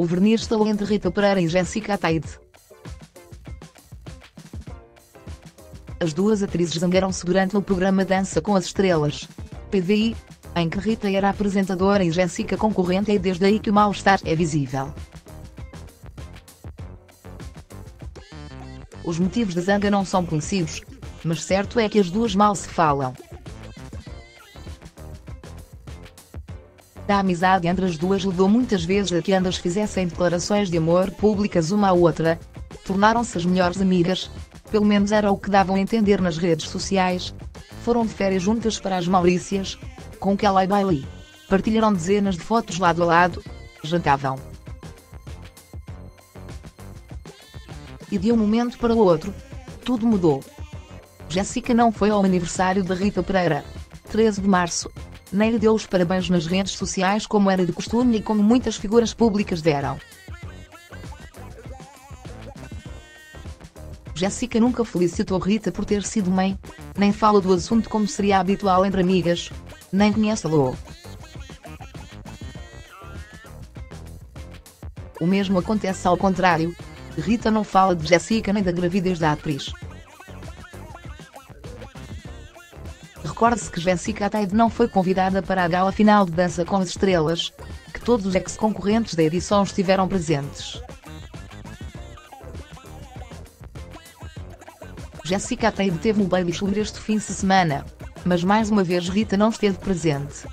o verniz estalou entre Rita Pereira e Jéssica Ataide. As duas atrizes zangaram-se durante o programa Dança com as Estrelas, PDI, em que Rita era apresentadora e Jéssica concorrente e desde aí que o mal-estar é visível. Os motivos da zanga não são conhecidos, mas certo é que as duas mal se falam. A amizade entre as duas levou muitas vezes a que ambas fizessem declarações de amor públicas uma à outra. Tornaram-se as melhores amigas, pelo menos era o que davam a entender nas redes sociais. Foram de férias juntas para as Maurícias, com Kelly Bailey. Partilharam dezenas de fotos lado a lado, jantavam. E de um momento para o outro, tudo mudou. Jéssica não foi ao aniversário da Rita Pereira, 13 de março, nem lhe deu os parabéns nas redes sociais como era de costume e como muitas figuras públicas deram. Jéssica nunca felicitou Rita por ter sido mãe, nem fala do assunto como seria habitual entre amigas, nem conhece a Lô. O mesmo acontece ao contrário. Rita não fala de Jéssica nem da gravidez da atriz. Recorde-se que Jessica Ataide não foi convidada para a gala final de Dança com as Estrelas, que todos os ex-concorrentes da edição estiveram presentes. Jessica Ataide teve um baby shower este fim de semana, mas mais uma vez Rita não esteve presente.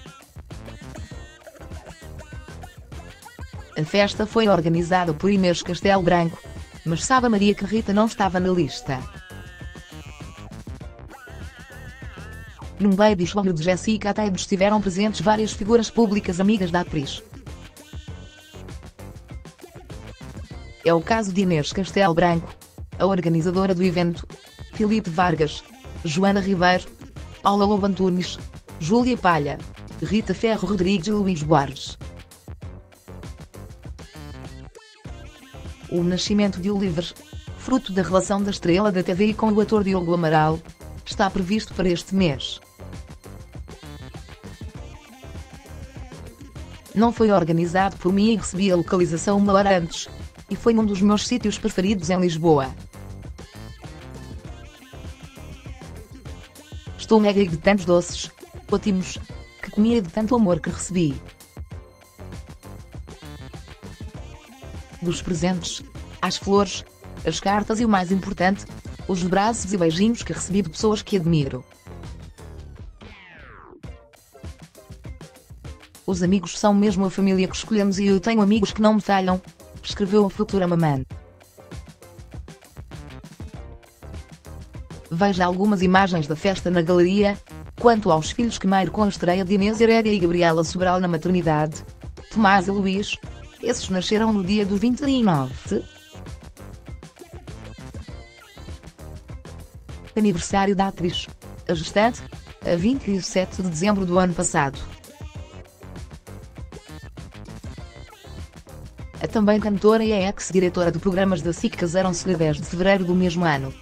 A festa foi organizada por Inês Castelo Branco, mas sabe a Maria que Rita não estava na lista. Num baby shower de Jessica Ataide estiveram presentes várias figuras públicas amigas da atriz. É o caso de Inês Castelo Branco, a organizadora do evento, Filipe Vargas, Joana Ribeiro, Paula Lobo Antunes, Júlia Palha, Rita Ferro Rodrigues e Luís Borges. O nascimento de Oliver, fruto da relação da estrela da TV com o ator Diogo Amaral, está previsto para este mês. Não foi organizado por mim e recebi a localização uma hora antes. E foi um dos meus sítios preferidos em Lisboa. Estou mega de tantos doces, ótimos, que comia de tanto amor que recebi. Dos presentes, às flores, as cartas e o mais importante, os abraços e beijinhos que recebi de pessoas que admiro. Os amigos são mesmo a família que escolhemos e eu tenho amigos que não me falham, escreveu a futura mamãe. Veja algumas imagens da festa na galeria. Quanto aos filhos que marcam a estreia de Inês Herédia e Gabriela Sobral na maternidade, Tomás e Luís, esses nasceram no dia do 29. Aniversário da atriz. A gestante, a 27 de dezembro do ano passado. A também cantora e a ex-diretora de programas da SIC casaram-se a 10 de fevereiro do mesmo ano.